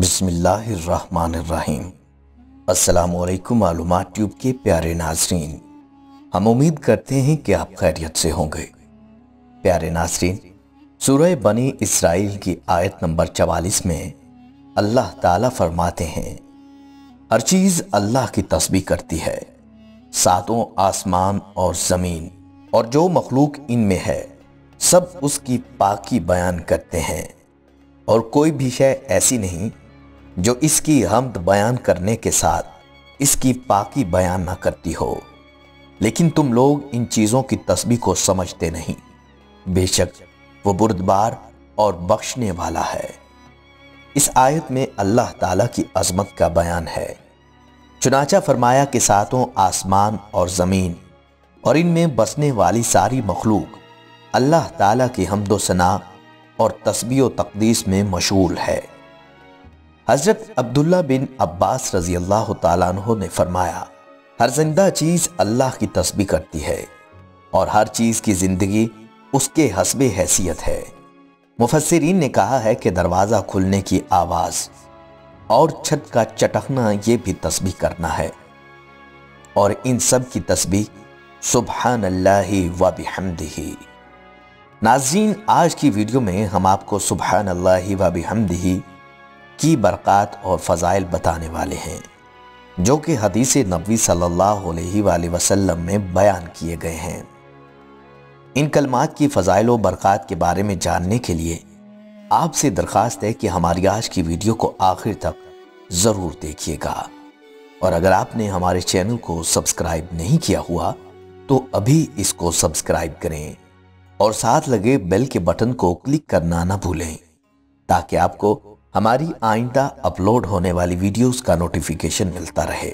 بسم اللہ الرحمن الرحیم السلام علیکم معلومات ٹیوب کے پیارے ناظرین ہم امید کرتے ہیں کہ آپ خیریت سے ہوں گے پیارے ناظرین سورہ بنی اسرائیل کی آیت نمبر چوالیس میں اللہ تعالیٰ فرماتے ہیں ہر چیز اللہ کی تسبیح کرتی ہے ساتوں آسمان اور زمین اور جو مخلوق ان میں ہے سب اس کی پاکی بیان کرتے ہیں اور کوئی بھی شے ایسی نہیں جو اس کی حمد بیان کرنے کے ساتھ اس کی پاکی بیان نہ کرتی ہو۔ لیکن تم لوگ ان چیزوں کی تسبیح کو سمجھتے نہیں۔ بے شک وہ بردبار اور بخشنے والا ہے۔ اس آیت میں اللہ تعالیٰ کی عظمت کا بیان ہے۔ چنانچہ فرمایا کہ ساتوں آسمان اور زمین اور ان میں بسنے والی ساری مخلوق اللہ تعالیٰ کی حمد و ثنا اور تسبیح و تقدیس میں مشغول ہے۔ حضرت عبداللہ بن عباس رضی اللہ تعالیٰ عنہ نے فرمایا، ہر زندہ چیز اللہ کی تسبیح کرتی ہے اور ہر چیز کی زندگی اس کے حسب حیثیت ہے۔ مفسرین نے کہا ہے کہ دروازہ کھلنے کی آواز اور چھت کا چٹکنا یہ بھی تسبیح کرنا ہے۔ اور ان سب کی تسبیح سبحان اللہ و بحمدہ۔ ناظرین، آج کی ویڈیو میں ہم آپ کو سبحان اللہ و بحمدہ کی برکات اور فضائل بتانے والے ہیں، جو کہ حدیث نبوی صلی اللہ علیہ وآلہ وسلم میں بیان کیے گئے ہیں۔ ان کلمات کی فضائل و برکات کے بارے میں جاننے کے لیے آپ سے درخواست ہے کہ ہماری آج کی ویڈیو کو آخر تک ضرور دیکھیے گا۔ اور اگر آپ نے ہمارے چینل کو سبسکرائب نہیں کیا ہوا، تو ابھی اس کو سبسکرائب کریں۔ اور ساتھ لگے بیل کے بٹن کو کلک کرنا نہ بھولیں، تاکہ آپ کو ہماری آئندہ اپلوڈ ہونے والی ویڈیوز کا نوٹیفیکیشن ملتا رہے۔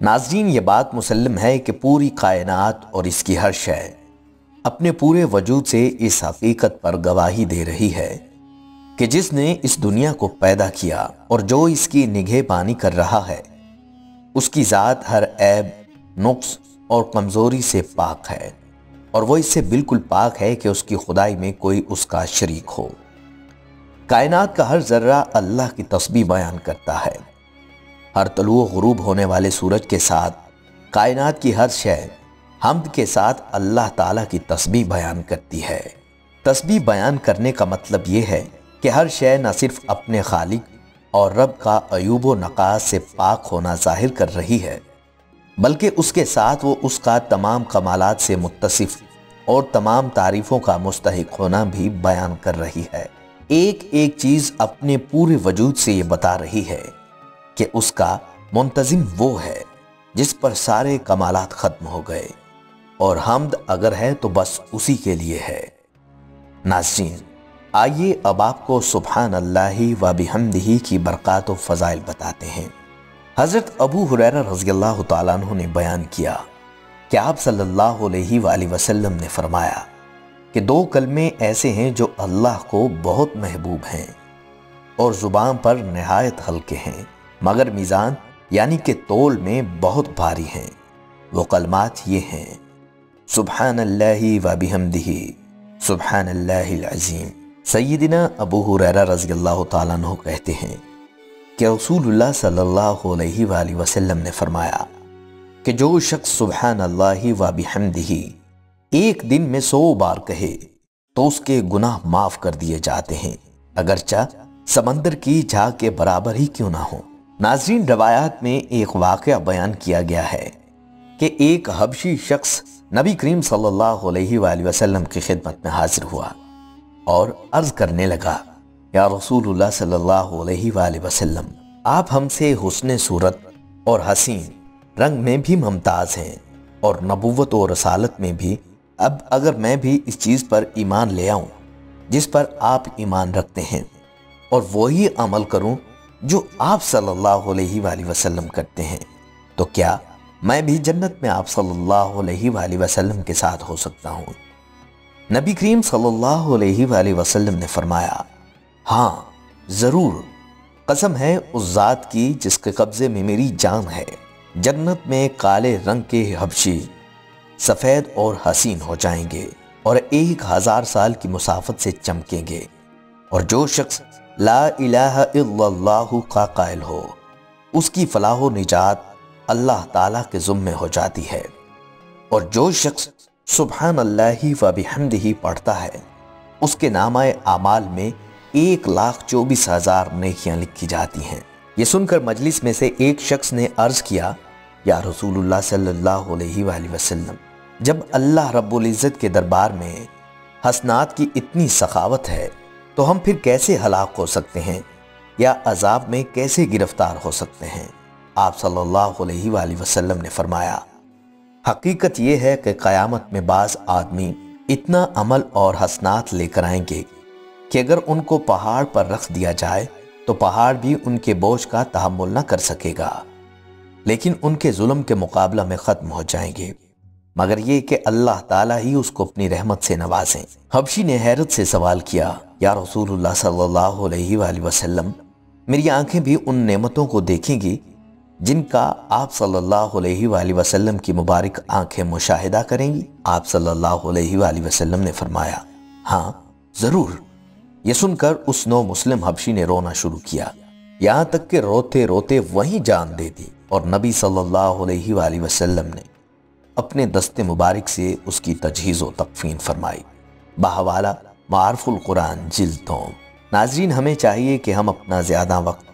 ناظرین، یہ بات مسلم ہے کہ پوری کائنات اور اس کی ہر شے اپنے پورے وجود سے اس حقیقت پر گواہی دے رہی ہے کہ جس نے اس دنیا کو پیدا کیا اور جو اس کی نگہ بانی کر رہا ہے، اس کی ذات ہر عیب، نقص اور کمزوری سے پاک ہے اور وہ اس سے بالکل پاک ہے کہ اس کی خدائی میں کوئی اس کا شریک ہو۔ کائنات کا ہر ذرہ اللہ کی تسبیح بیان کرتا ہے۔ ہر طلوع غروب ہونے والے سورج کے ساتھ، کائنات کی ہر شے، حمد کے ساتھ اللہ تعالیٰ کی تسبیح بیان کرتی ہے۔ تسبیح بیان کرنے کا مطلب یہ ہے کہ ہر شے نہ صرف اپنے خالق اور رب کا عیوب و نقاص سے پاک ہونا ظاہر کر رہی ہے، بلکہ اس کے ساتھ وہ اس کا تمام کمالات سے متصف اور تمام تعریفوں کا مستحق ہونا بھی بیان کر رہی ہے۔ ایک ایک چیز اپنے پورے وجود سے یہ بتا رہی ہے کہ اس کا منتظم وہ ہے جس پر سارے کمالات ختم ہو گئے اور حمد اگر ہے تو بس اسی کے لیے ہے۔ ناظرین، آئیے اب آپ کو سبحان اللہ و بحمدہی کی برکات و فضائل بتاتے ہیں۔ حضرت ابو حریرہ رضی اللہ تعالیٰ عنہ نے بیان کیا کہ آپ صلی اللہ علیہ وآلہ وسلم نے فرمایا کہ دو کلمے ایسے ہیں جو اللہ کو بہت محبوب ہیں اور زبان پر نہایت ہلکے ہیں، مگر میزان یعنی کہ تول میں بہت بھاری ہیں۔ وہ کلمات یہ ہیں، سبحان اللہ و بحمدہ، سبحان اللہ العظیم۔ سیدنا ابو حریرہ رضی اللہ تعالیٰ عنہ کہتے ہیں کہ رسول اللہ صلی اللہ علیہ وآلہ وسلم نے فرمایا کہ جو شخص سبحان اللہ و بحمدہ ایک دن میں سو بار کہے تو اس کے گناہ معاف کر دیے جاتے ہیں۔ اگرچہ سمندر کی جھا کے برابر ہی کیوں نہ ہو۔ ناظرین، روایات میں ایک واقعہ بیان کیا گیا ہے کہ ایک حبشی شخص نبی کریم صلی اللہ علیہ وآلہ وسلم کی خدمت میں حاضر ہوا اور عرض کرنے لگا، یا رسول اللہ صلی اللہ علیہ وآلہ وسلم، آپ ہم سے حسن صورت اور حسین رنگ میں بھی ممتاز ہیں اور نبوت و رسالت میں بھی اب اگر میں بھی اس چیز پر ایمان لے آؤں جس پر آپ ایمان رکھتے ہیں اور وہی عمل کروں جو آپ صلی اللہ علیہ وآلہ وسلم کرتے ہیں، تو کیا میں بھی جنت میں آپ صلی اللہ علیہ وآلہ وسلم کے ساتھ ہو سکتا ہوں؟ نبی کریم صلی اللہ علیہ وآلہ وسلم نے فرمایا ہاں ضرور، قسم ہے اس ذات کی جس کے قبضے میں میری جان ہے، جنت میں کالے رنگ کے حبشی۔ سفید اور حسین ہو جائیں گے اور ایک ہزار سال کی مسافت سے چمکیں گے اور جو شخص لا الہ الا اللہ کا قائل ہو، اس کی فلاح و نجات اللہ تعالیٰ کے ذمے ہو جاتی ہے۔ اور جو شخص سبحان اللہ و بحمدہ پڑھتا ہے، اس کے نامہ اعمال میں ایک لاکھ چوبیس ہزار نیکیاں لکھی جاتی ہیں۔ یہ سن کر مجلس میں سے ایک شخص نے عرض کیا، یا رسول اللہ صلی اللہ علیہ وآلہ وسلم جب اللہ رب العزت کے دربار میں حسنات کی اتنی سخاوت ہے، تو ہم پھر کیسے ہلاک ہو سکتے ہیں؟ یا عذاب میں کیسے گرفتار ہو سکتے ہیں؟ آپ صلی اللہ علیہ وآلہ وسلم نے فرمایا، حقیقت یہ ہے کہ قیامت میں بعض آدمی اتنا عمل اور حسنات لے کر آئیں گے کہ اگر ان کو پہاڑ پر رکھ دیا جائے، تو پہاڑ بھی ان کے بوجھ کا تحمل نہ کر سکے گا۔ لیکن ان کے ظلم کے مقابلہ میں ختم ہو جائیں گے۔ مگر یہ کہ اللہ تعالیٰ ہی اس کو اپنی رحمت سے نوازیں۔ حبشی نے حیرت سے سوال کیا، یا رسول اللہ صلی اللہ علیہ وآلہ وسلم، میری آنکھیں بھی ان نعمتوں کو دیکھیں گی جن کا آپ صلی اللہ علیہ وآلہ وسلم کی مبارک آنکھیں مشاہدہ کریں گی؟ آپ صلی اللہ علیہ وآلہ وسلم نے فرمایا ہاں ضرور۔ یہ سن کر اس نو مسلم حبشی نے رونا شروع کیا۔ یہاں تک کہ روتے روتے وہیں جان دے دی۔ اور نبی صلی اللہ علیہ وآلہ وسلم نے اپنے دست مبارک سے اس کی تجہیز و تقفین فرمائی۔ بہوالا، معارف القرآن جلدوں ناظرین، ہمیں چاہیے کہ ہم اپنا زیادہ وقت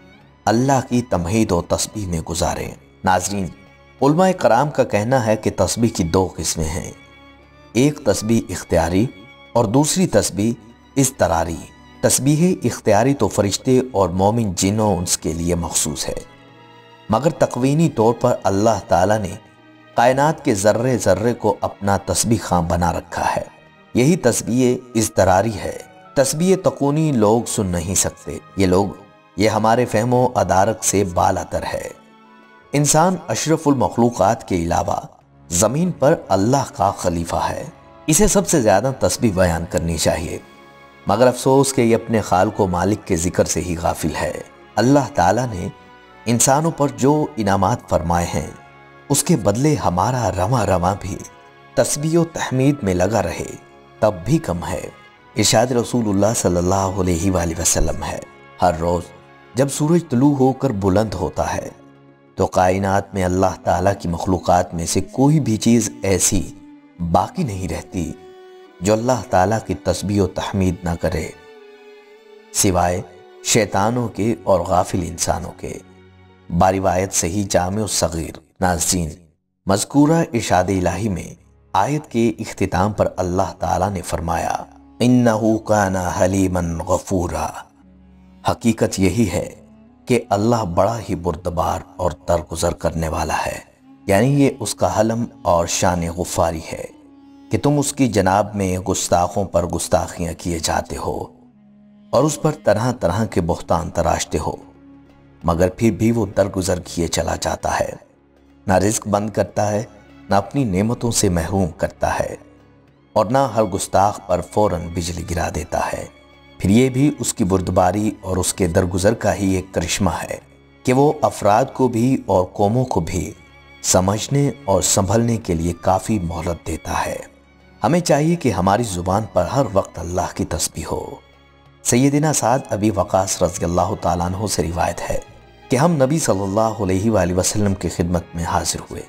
اللہ کی تمہید و تسبیح میں گزاریں۔ ناظرین، علماء کرام کا کہنا ہے کہ تسبیح کی دو قسمیں ہیں۔ ایک تسبیح اختیاری اور دوسری تسبیح استراری تسبیح اختیاری تو فرشتے اور مومن جنوں اس کے لیے مخصوص ہے۔ مگر تقوینی طور پر اللہ تعالیٰ نے کائنات کے ذرے ذرے کو اپنا تسبیح خاں بنا رکھا ہے۔ یہی تسبیح ازدراری ہے۔ تسبیح تقونی لوگ سن نہیں سکتے۔ یہ لوگ، یہ ہمارے فہم و ادارک سے بالاتر ہے۔ انسان اشرف المخلوقات کے علاوہ زمین پر اللہ کا خلیفہ ہے۔ اسے سب سے زیادہ تسبیح بیان کرنی چاہیے۔ مگر افسوس کہ یہ اپنے خالق و مالک کے ذکر سے ہی غافل ہے۔ اللہ تعالیٰ نے انسانوں پر جو انعامات فرمائے ہیں اس کے بدلے ہمارا رواں رواں بھی تسبیح و تحمید میں لگا رہے، تب بھی کم ہے۔ ارشاد رسول اللہ صلی اللہ علیہ وآلہ وسلم ہے۔ ہر روز جب سورج طلوع ہو کر بلند ہوتا ہے، تو کائنات میں اللہ تعالیٰ کی مخلوقات میں سے کوئی بھی چیز ایسی باقی نہیں رہتی جو اللہ تعالیٰ کی تسبیح و تحمید نہ کرے۔ سوائے شیطانوں کے اور غافل انسانوں کے۔ باروایت سے ہی جامع و صغیر ناظرین، مذکورہ ارشاد الہی میں آیت کے اختتام پر اللہ تعالیٰ نے فرمایا، انہو کانا حلیمن غفورا۔ حقیقت یہی ہے کہ اللہ بڑا ہی بردبار اور ترگزر کرنے والا ہے۔ یعنی یہ اس کا حلم اور شان غفاری ہے کہ تم اس کی جناب میں گستاخوں پر گستاخیاں کیے جاتے ہو اور اس پر طرح طرح کے بہتان تراشتے ہو، مگر پھر بھی وہ درگزر کیے چلا جاتا ہے۔ نہ رزق بند کرتا ہے، نہ اپنی نعمتوں سے محروم کرتا ہے اور نہ ہر گستاخ پر فوراً بجلی گرا دیتا ہے۔ پھر یہ بھی اس کی بردباری اور اس کے درگزر کا ہی ایک کرشمہ ہے کہ وہ افراد کو بھی اور قوموں کو بھی سمجھنے اور سنبھلنے کے لیے کافی مہلت دیتا ہے۔ ہمیں چاہیے کہ ہماری زبان پر ہر وقت اللہ کی تسبیح ہو۔ سیدنا سعد ابی وقاص رضی اللہ تعالیٰ عنہ سے روایت ہے۔ کہ ہم نبی صلی اللہ علیہ وآلہ وسلم کی خدمت میں حاضر ہوئے۔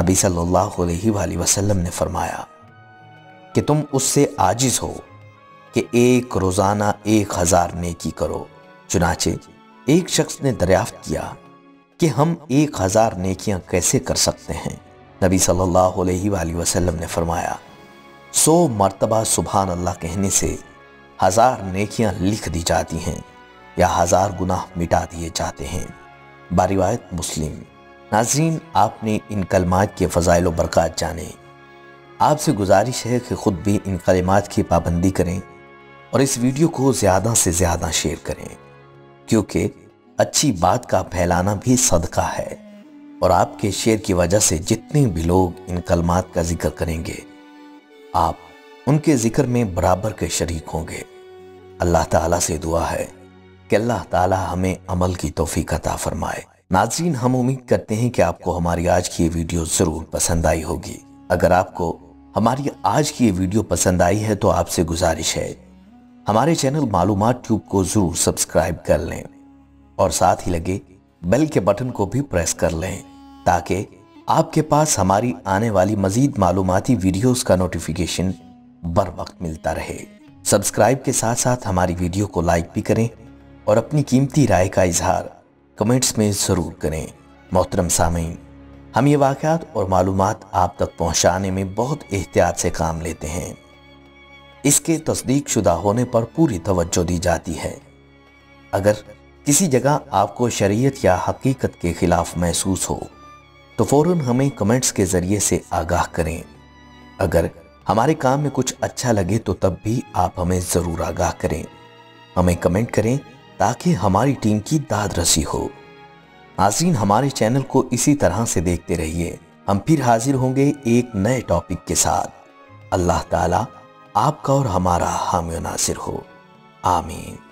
نبی صلی اللہ علیہ وآلہ وسلم نے فرمایا کہ تم اس سے عاجز ہو کہ ایک روزانہ ایک ہزار نیکی کرو، چنانچہ ایک شخص نے دریافت کیا کہ ہم ایک ہزار نیکیاں کیسے کر سکتے ہیں۔ نبی صلی اللہ علیہ وآلہ وسلم نے فرمایا، سو مرتبہ سبحان اللہ کہنے سے ہزار نیکیاں لکھ دی جاتی ہیں۔ یا ہزار گناہ مٹا دیے جاتے ہیں۔ باروایت مسلم، ناظرین، آپ نے ان کلمات کے فضائل و برکات جانے۔ آپ سے گزارش ہے کہ خود بھی ان کلمات کی پابندی کریں اور اس ویڈیو کو زیادہ سے زیادہ شیئر کریں، کیونکہ اچھی بات کا پھیلانا بھی صدقہ ہے۔ اور آپ کے شیئر کی وجہ سے جتنے بھی لوگ ان کلمات کا ذکر کریں گے، آپ ان کے ذکر میں برابر کے شریک ہوں گے۔ اللہ تعالیٰ سے دعا ہے۔ کہ اللہ تعالی ہمیں عمل کی توفیق عطا فرمائے۔ ناظرین، ہم امید کرتے ہیں کہ آپ کو ہماری آج کی یہ ویڈیو ضرور پسند آئی ہوگی۔ اگر آپ کو ہماری آج کی یہ ویڈیو پسند آئی ہے تو آپ سے گزارش ہے، ہمارے چینل معلومات ٹیوب کو ضرور سبسکرائب کر لیں اور ساتھ ہی لگے بیل کے بٹن کو بھی پریس کر لیں تاکہ آپ کے پاس ہماری آنے والی مزید معلوماتی ویڈیوز کا نوٹیفیکیشن بر وقت ملتا رہے۔ سبسکرائب کے ساتھ ساتھ ہماری ویڈیو کو لائک بھی کریں اور اپنی قیمتی رائے کا اظہار کمنٹس میں ضرور کریں۔ محترم سامعین، ہم یہ واقعات اور معلومات آپ تک پہنچانے میں بہت احتیاط سے کام لیتے ہیں۔ اس کے تصدیق شدہ ہونے پر پوری توجہ دی جاتی ہے۔ اگر کسی جگہ آپ کو شریعت یا حقیقت کے خلاف محسوس ہو، تو فوراً ہمیں کمنٹس کے ذریعے سے آگاہ کریں۔ اگر ہمارے کام میں کچھ اچھا لگے، تو تب بھی آپ ہمیں ضرور آگاہ کریں۔ ہمیں کمنٹ کریں تاکہ ہماری ٹیم کی داد رسی ہو۔ ناظرین ہمارے چینل کو اسی طرح سے دیکھتے رہیے۔ ہم پھر حاضر ہوں گے ایک نئے ٹاپک کے ساتھ۔ اللہ تعالیٰ آپ کا اور ہمارا حامی و ناصر ہو۔ آمین۔